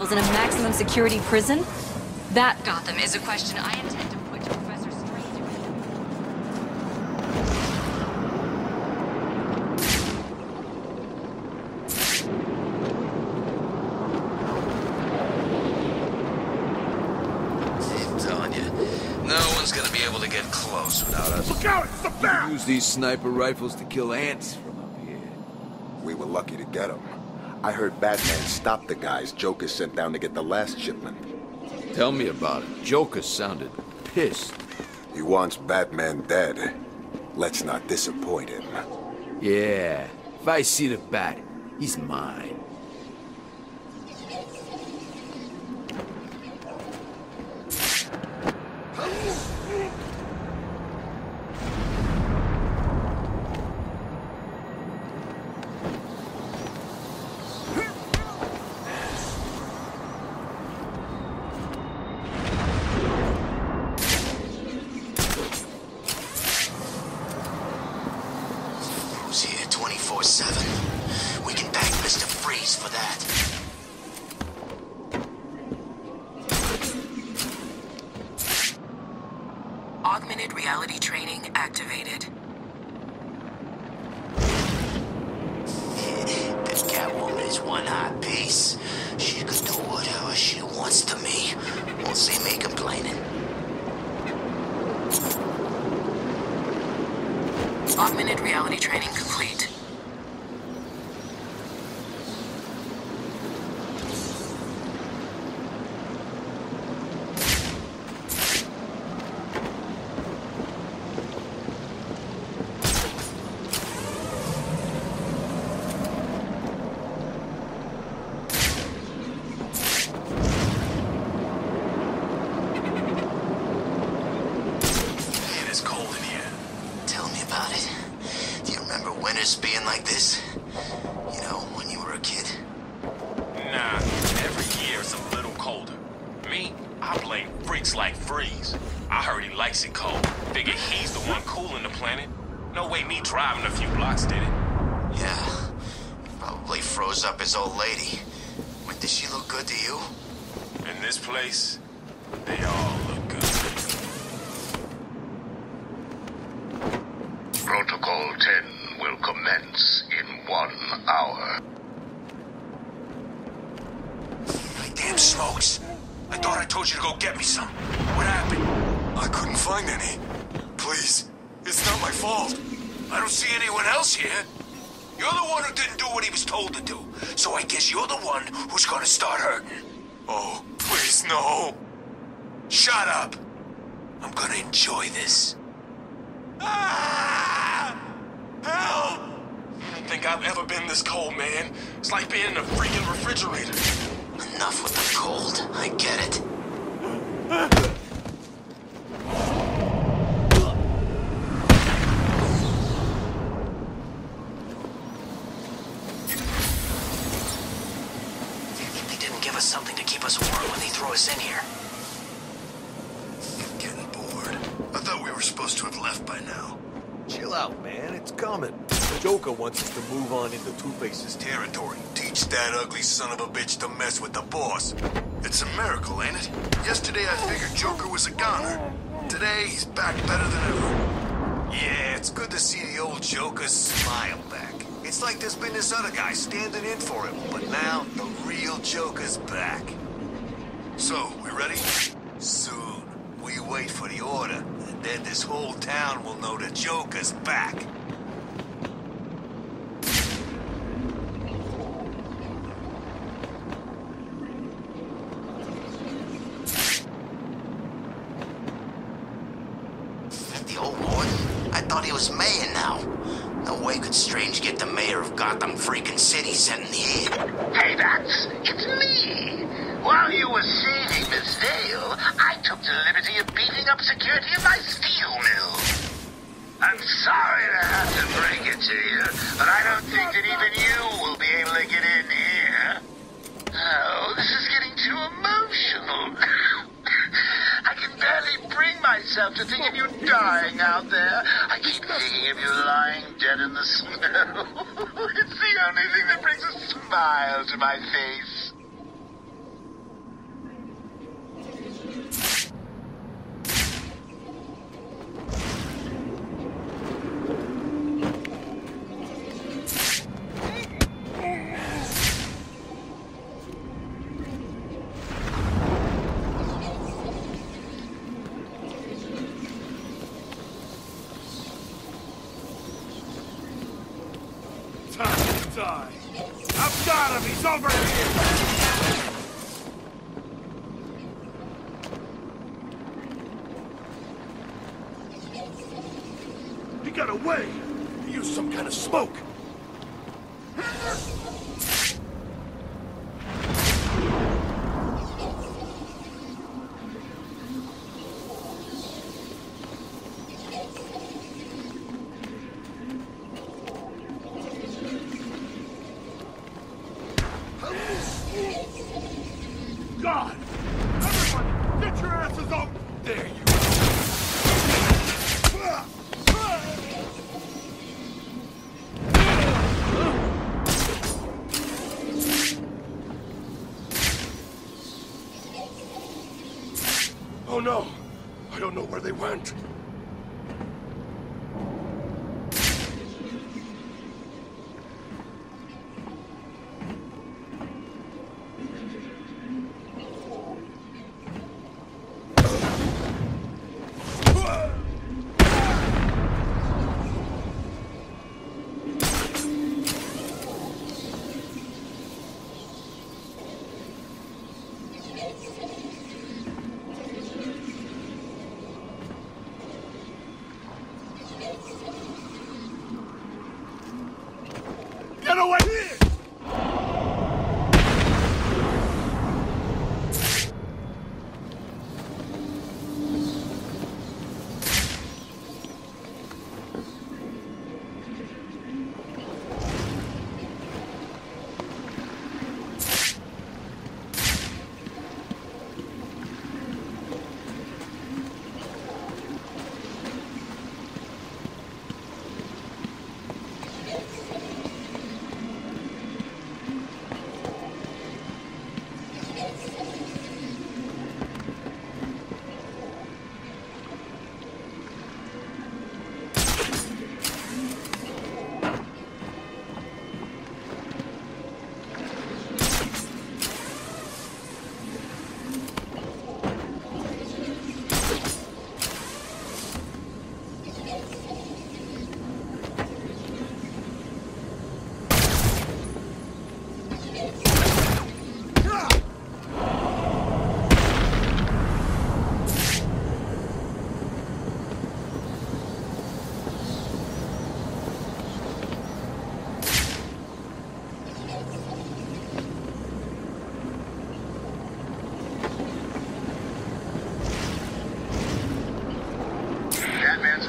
in a maximum security prison? That, Gotham, is a question I intend to put to Professor Strange. I'm telling you, no one's gonna be able to get close without us. Look out! It's the bat! Use these sniper rifles to kill ants from up here. We were lucky to get him. I heard Batman stop the guys Joker sent down to get the last shipment. Tell me about it. Joker sounded pissed. He wants Batman dead. Let's not disappoint him. Yeah. If I see the bat, he's mine. Freeze for that. Augmented reality training activated. That Catwoman is one hot piece. She can do whatever she wants to me. Won't see me complaining. Augmented reality training complete. Man, it's cold in here. Tell me about it. Do you remember winters being like this? You know, when you were a kid? Nah, every year it's a little colder. Me, I blame freaks like Freeze. I heard he likes it cold. Figure he's the one cooling the planet. No way me driving a few blocks did it. Yeah. Probably froze up his old lady. But did she look good to you? In this place, they all I thought we were supposed to have left by now. Chill out, man. It's coming. The Joker wants us to move on into Two-Face's territory. Teach that ugly son of a bitch to mess with the boss. It's a miracle, ain't it? Yesterday I figured Joker was a goner. Today he's back better than ever. Yeah, it's good to see the old Joker smile back. It's like there's been this other guy standing in for him, but now the real Joker's back. So, we ready? Soon, wait for the order, and then this whole town will know the Joker's back. This is getting too emotional. I can barely bring myself to think of you dying out there. I keep thinking of you lying dead in the snow. it's the only thing that brings a smile to my face.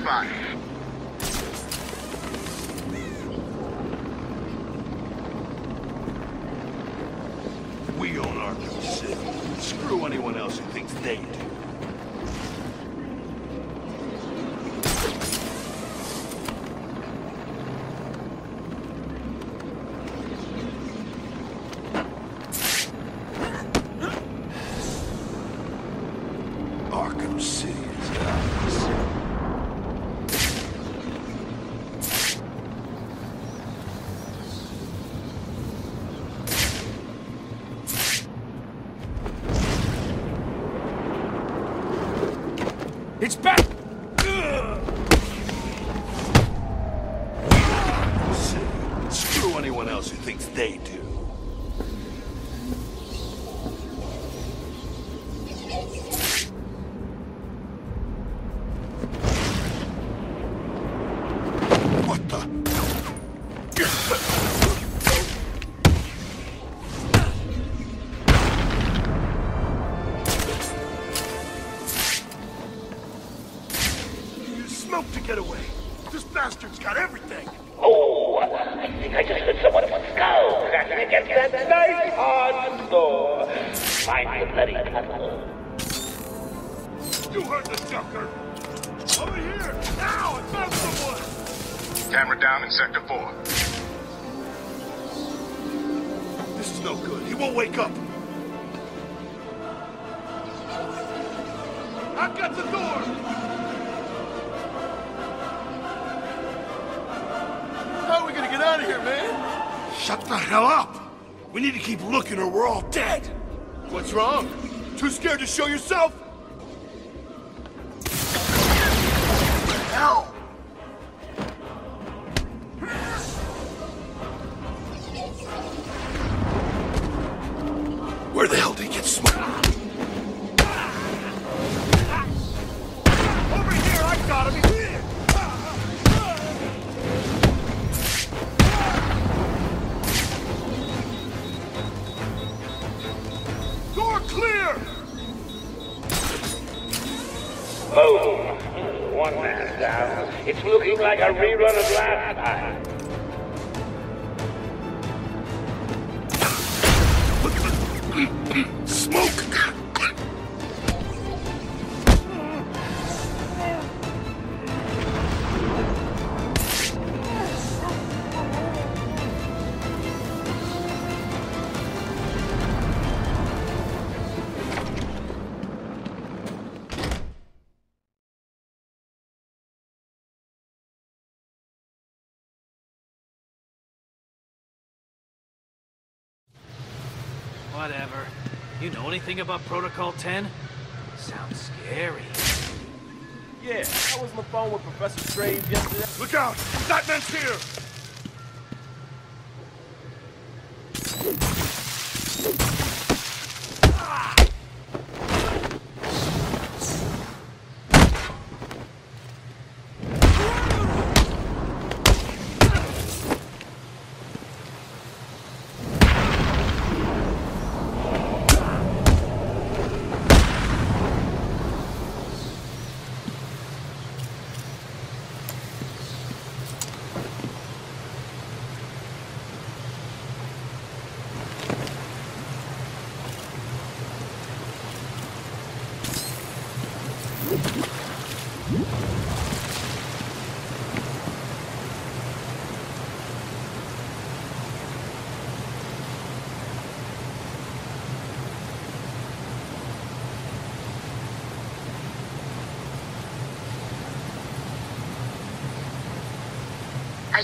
Catman It's back! Screw anyone else who thinks they get away. This bastard's got everything. Oh, I think I just heard someone skull cracking against that nice hard door. Find the bloody tunnel. You heard the sucker. Over here! Now! I found someone! Camera down in Sector 4. This is no good. He won't wake up. I've got the door! Shut the hell up! We need to keep looking or we're all dead! What's wrong? Too scared to show yourself? Boom. One man down. It's looking like a rerun of last time. Anything about Protocol 10? Sounds scary. Yeah, I was on the phone with Professor Strange yesterday. Look out! Batman's here!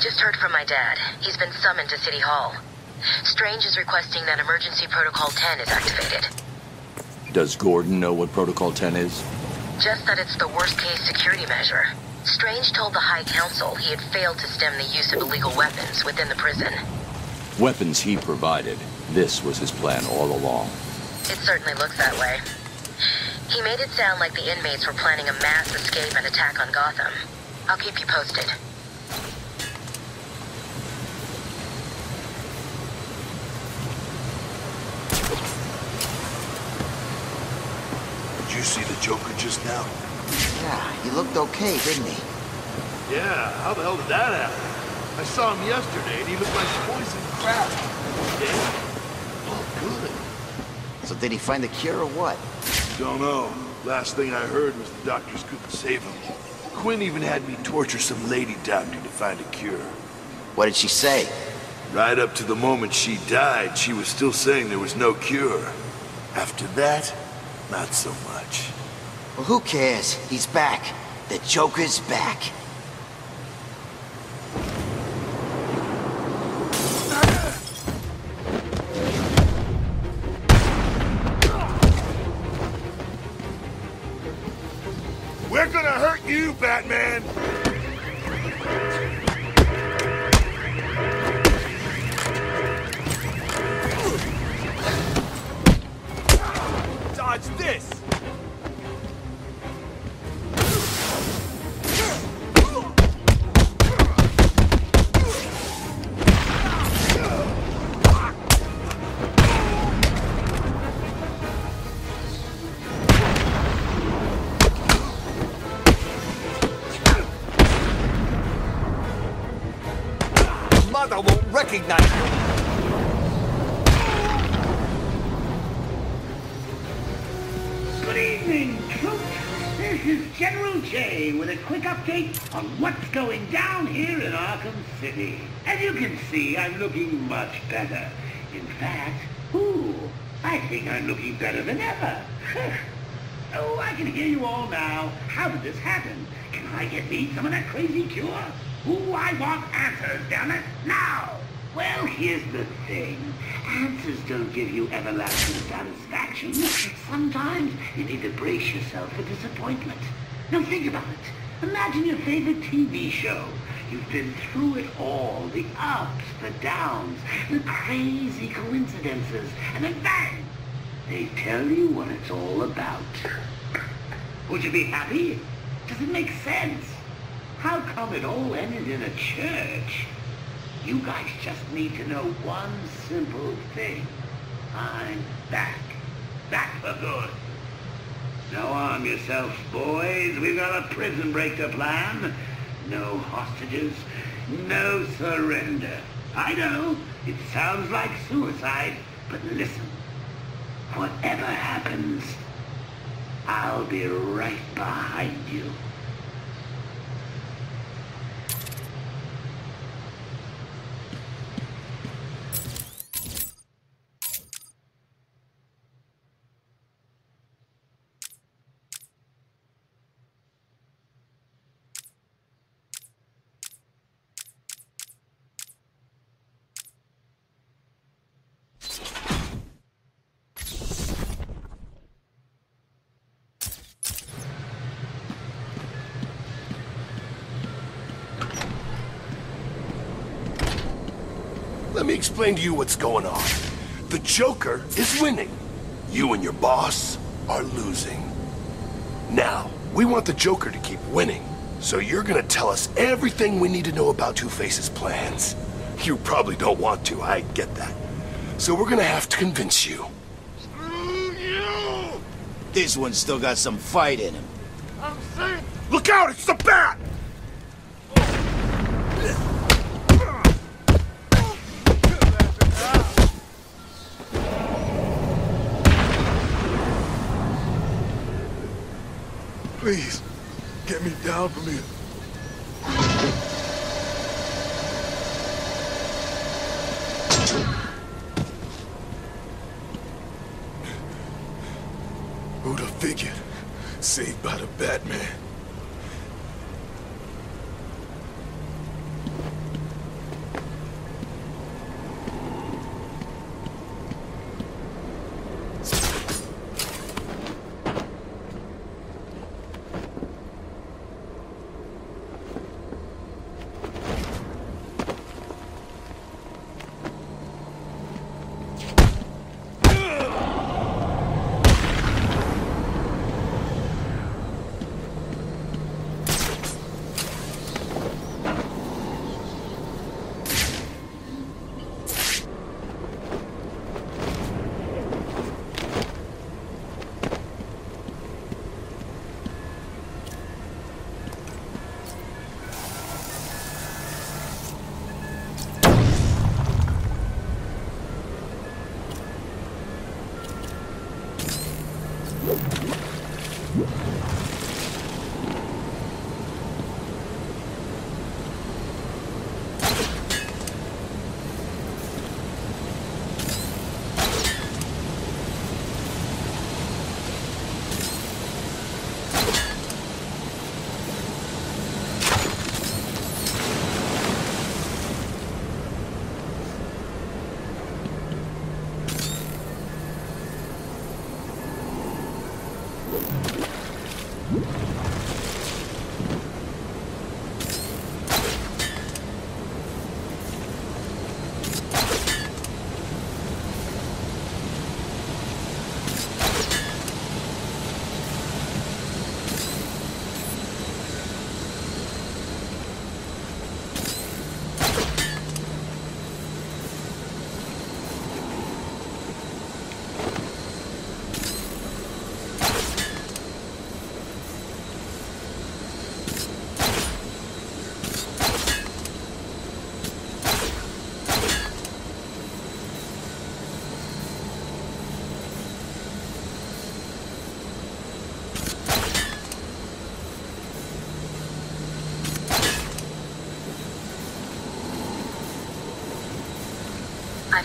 Just heard from my dad. He's been summoned to City Hall. Strange is requesting that Emergency Protocol 10 is activated. Does Gordon know what Protocol 10 is? Just that it's the worst case security measure. Strange told the High Council he had failed to stem the use of illegal weapons within the prison. Weapons he provided. This was his plan all along. It certainly looks that way. He made it sound like the inmates were planning a mass escape and attack on Gotham. I'll keep you posted. You see the Joker just now? Yeah, he looked okay, didn't he? Yeah, how the hell did that happen? I saw him yesterday and he looked like poison crap. Dead? Oh, good. So did he find the cure or what? Don't know. Last thing I heard was the doctors couldn't save him. Quinn even had me torture some lady doctor to find a cure. What did she say? Right up to the moment she died, she was still saying there was no cure. After that, not so much. Well, who cares? He's back. The Joker's back. Much better. In fact, ooh, I think I'm looking better than ever. oh, I can hear you all now. How did this happen? Can I get me some of that crazy cure? Ooh, I want answers, damn it, now! Well, here's the thing. Answers don't give you everlasting satisfaction. Sometimes you need to brace yourself for disappointment. Now think about it. Imagine your favorite TV show. You've been through it all. The ups, the downs, the crazy coincidences. And then bang! They tell you what it's all about. Would you be happy? Does it make sense? How come it all ended in a church? You guys just need to know one simple thing. I'm back. Back for good. Now arm yourselves, boys. We've got a prison break to plan. No hostages, no surrender. I know, it sounds like suicide, but listen. Whatever happens, I'll be right behind you. Me explain to you what's going on. The Joker is winning. You and your boss are losing. Now, we want the Joker to keep winning. So you're gonna tell us everything we need to know about Two-Face's plans. You probably don't want to, I get that. So we're gonna have to convince you. Screw You! This one's still got some fight in him. I'm saying... Look out, it's the Bat! Please, get me down from here.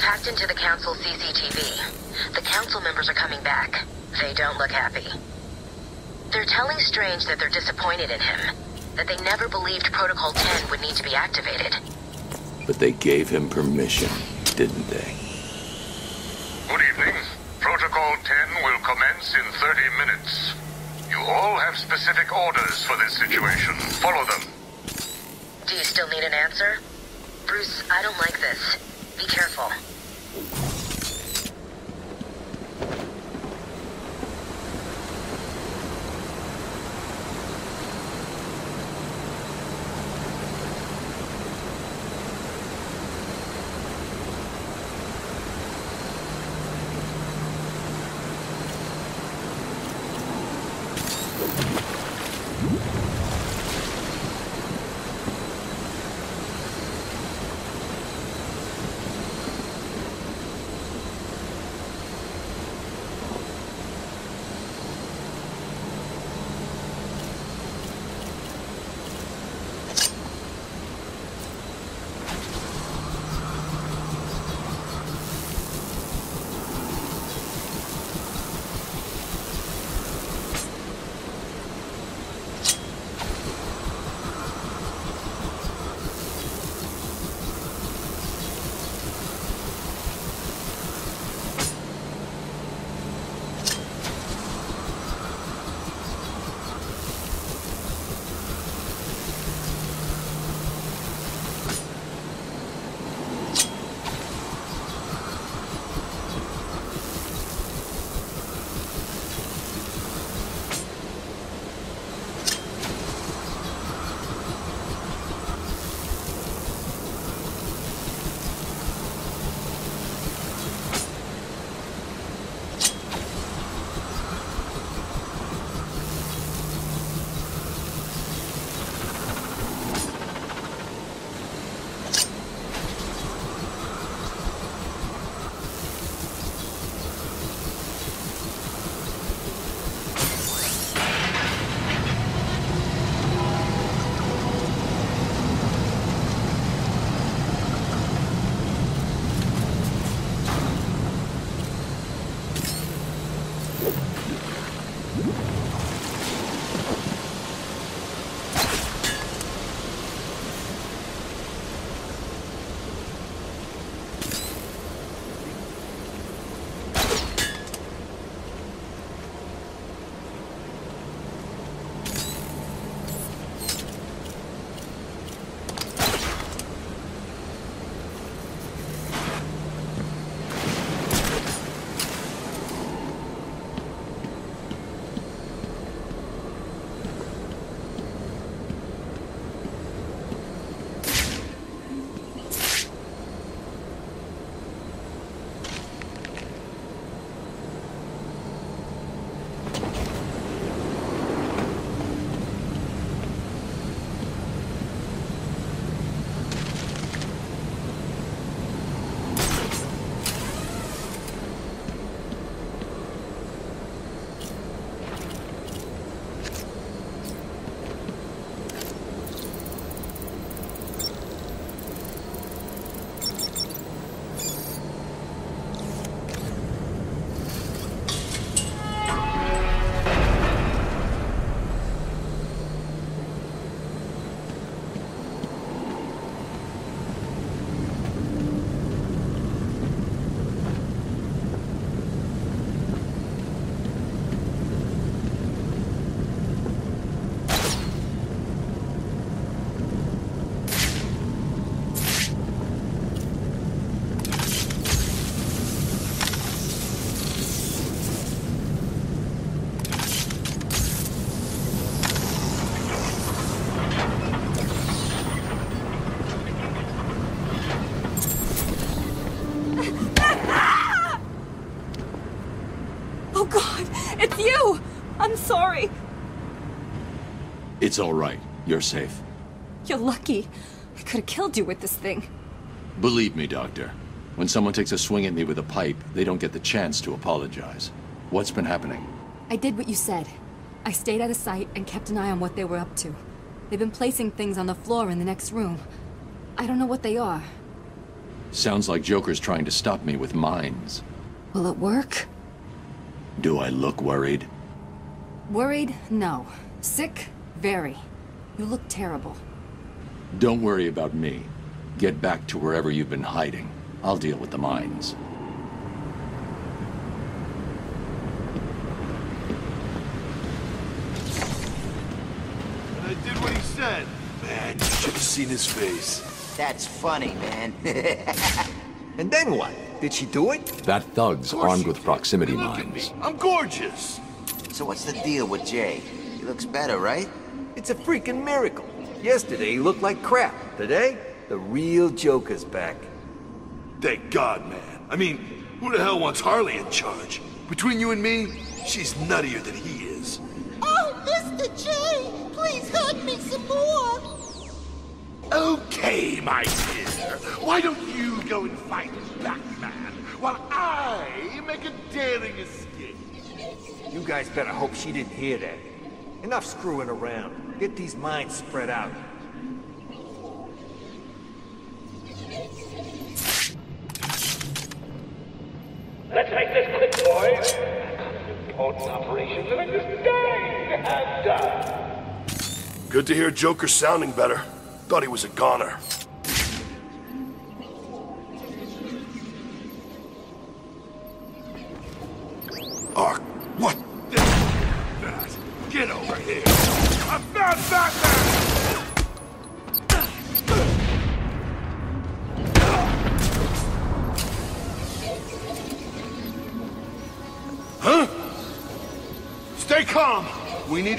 Hacked into the council CCTV. The council members are coming back. They don't look happy. They're telling Strange that they're disappointed in him. That they never believed Protocol 10 would need to be activated. But they gave him permission, didn't they? Good evening. Protocol 10 will commence in 30 minutes. You all have specific orders for this situation. Follow them. Do you still need an answer? Bruce, I don't like this. Be careful. Oh It's all right. You're safe. You're lucky. I could have killed you with this thing. Believe me, Doctor. When someone takes a swing at me with a pipe, they don't get the chance to apologize. What's been happening? I did what you said. I stayed out of sight and kept an eye on what they were up to. They've been placing things on the floor in the next room. I don't know what they are. Sounds like Joker's trying to stop me with mines. Will it work? Do I look worried? Worried? No. Sick? Very. You look terrible. Don't worry about me. Get back to wherever you've been hiding. I'll deal with the mines. I did what he said. Man, you should have seen his face. That's funny, man. and then what? Did she do it? That thug's armed with proximity mines. I'm gorgeous. So what's the deal with Jay? He looks better, right? It's a freaking miracle. Yesterday he looked like crap. Today, the real Joker's back. Thank God, man. I mean, who the hell wants Harley in charge? Between you and me, she's nuttier than he is. Oh, Mr. J, Please hug me some more. Okay, my dear. Why don't you go and fight Batman while I make a daring escape? You guys better hope she didn't hear that. Enough screwing around. Get these minds spread out. Let's make this quick, boys. Important operation that I'm just dying to have done. Good to hear Joker sounding better. Thought he was a goner.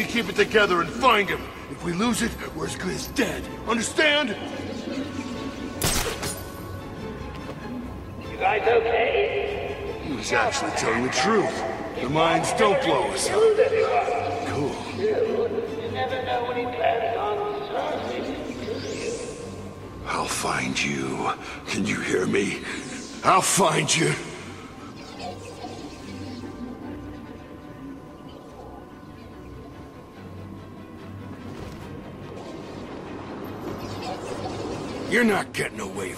To keep it together and find him. If we lose it, we're as good as dead. Understand? You guys okay? He was actually telling the truth. The mines don't blow us up. Cool. You never know when he plans on. I'll find you. Can you hear me? I'll find you. You're not getting away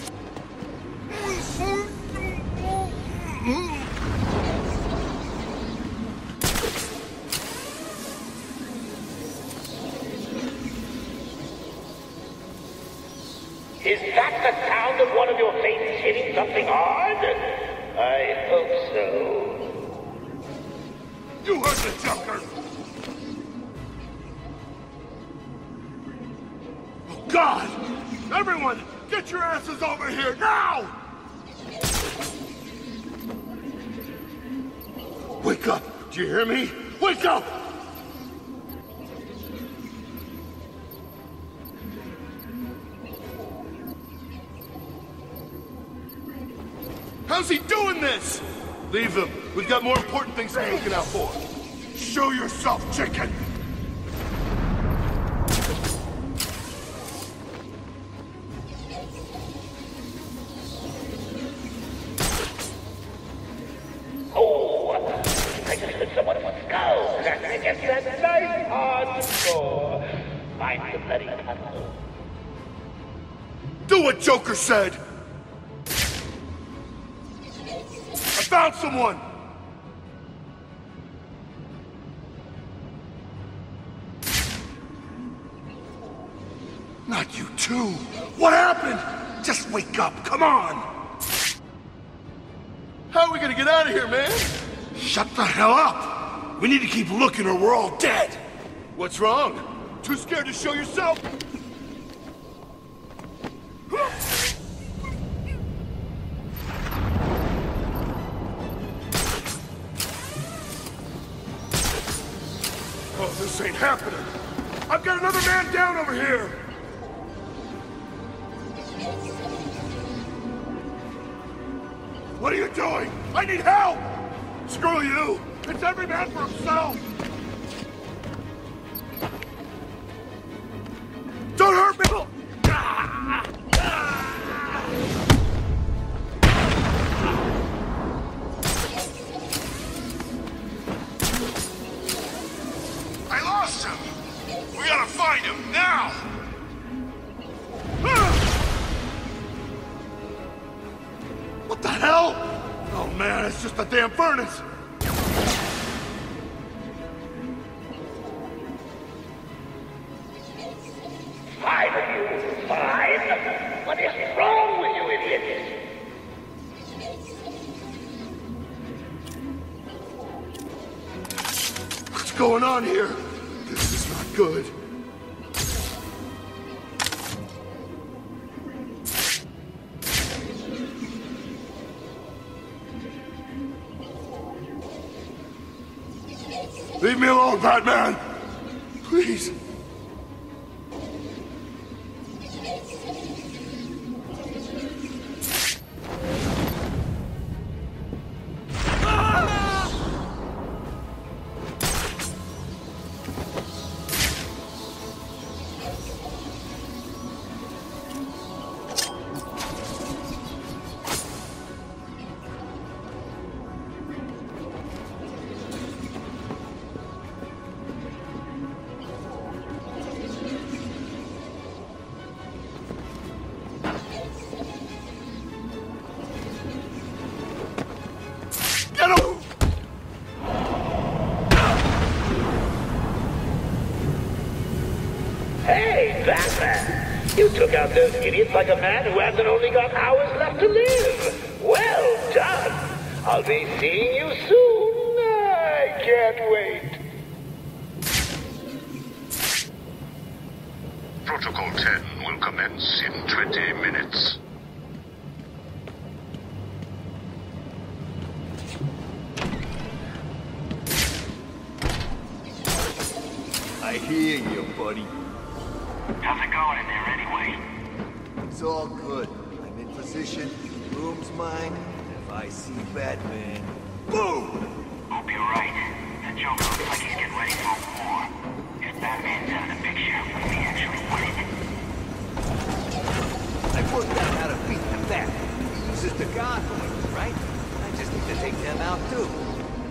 Someone guess that's nice hard score. Find the bloody tunnel. Do what Joker said! I found someone! Not you too! What happened? Just wake up, come on! How are we gonna get out of here, man? Shut the hell up! We need to keep looking or we're all dead! What's wrong? Too scared to show yourself? Oh, this ain't happening. I've got another man down over here. What are you doing? I need help! Screw you! It's every man for himself! A damn furnace! Out those idiots like a man who hasn't only got hours left to live. Well done. I'll be seeing you soon. Joker looks like he's getting ready for war. If Batman's out of the picture, we may actually win it. I worked out how to beat the Bat. He uses the right? I just need to take them out too.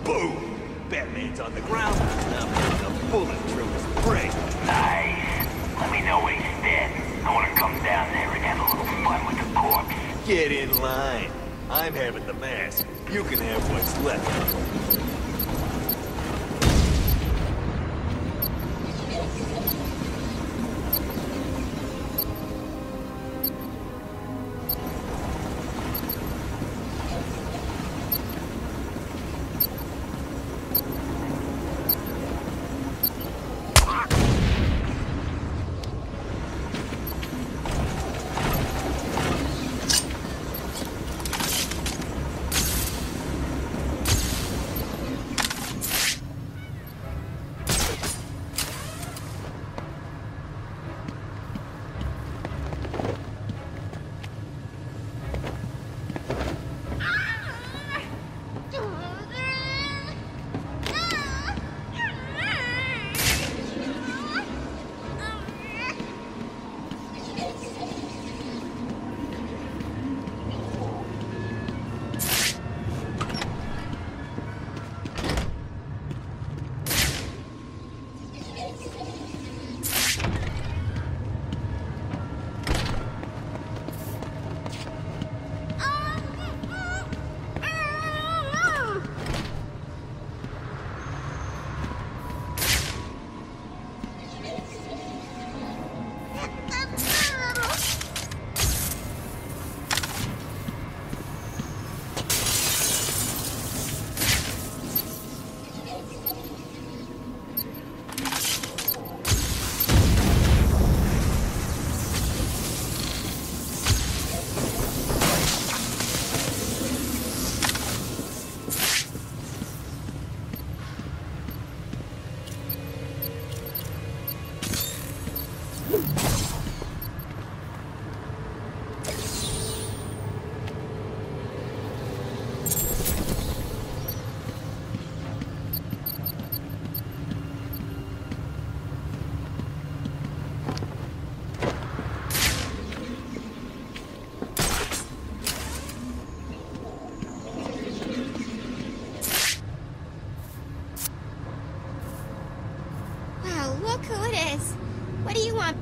Boom! Batman's on the ground, and I'm putting a bullet through his brain. Nice. Let me know when he's dead. I want to come down there and have a little fun with the corpse. Get in line. I'm having the mask. You can have what's left.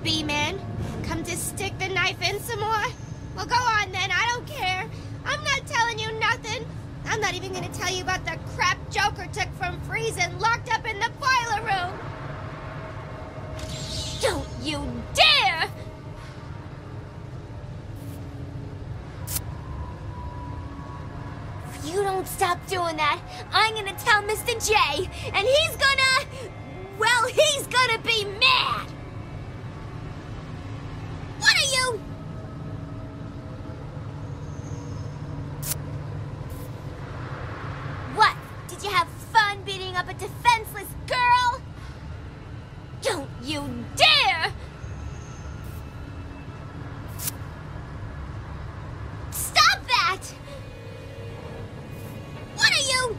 B-Man? Come to stick the knife in some more? Well, go on then, I don't care. I'm not telling you nothing. I'm not even gonna tell you about the crap Joker took from Freeze and locked up in the boiler room. Don't you dare! If you don't stop doing that, I'm gonna tell Mr. J, and he's Don't you dare! Stop that! What are you...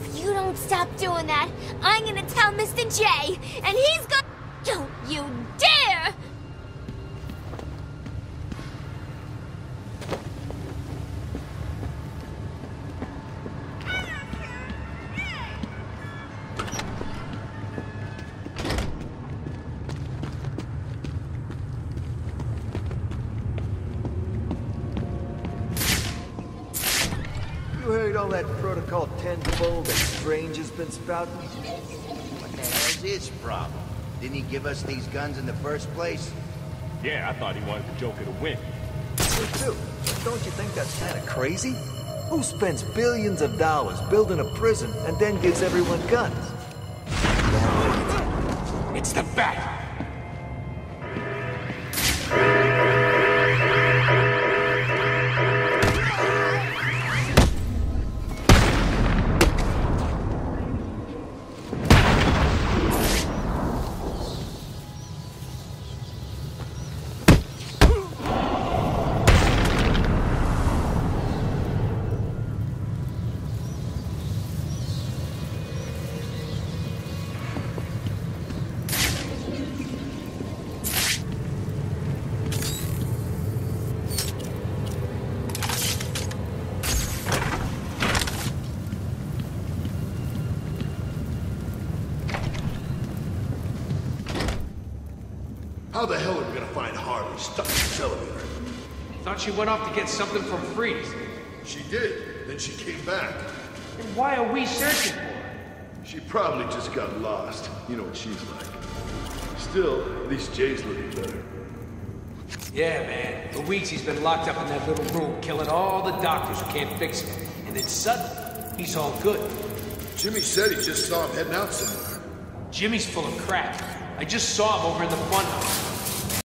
If you don't stop doing that, I'm gonna tell Mr. J, and he's bull that Strange has been spouting? What the hell's his problem? Didn't he give us these guns in the first place? Yeah, I thought he wanted the Joker to win. Me too. But don't you think that's kind of crazy? Who spends billions of dollars building a prison and then gives everyone guns? She went off to get something from Freeze. She did. Then she came back. Then why are we searching for her? She probably just got lost. You know what she's like. Still, at least Jay's looking better. Yeah, man. Luigi's been locked up in that little room, killing all the doctors who can't fix him. And then suddenly, he's all good. Jimmy said he just saw him heading out somewhere. Jimmy's full of crap. I just saw him over in the funhouse.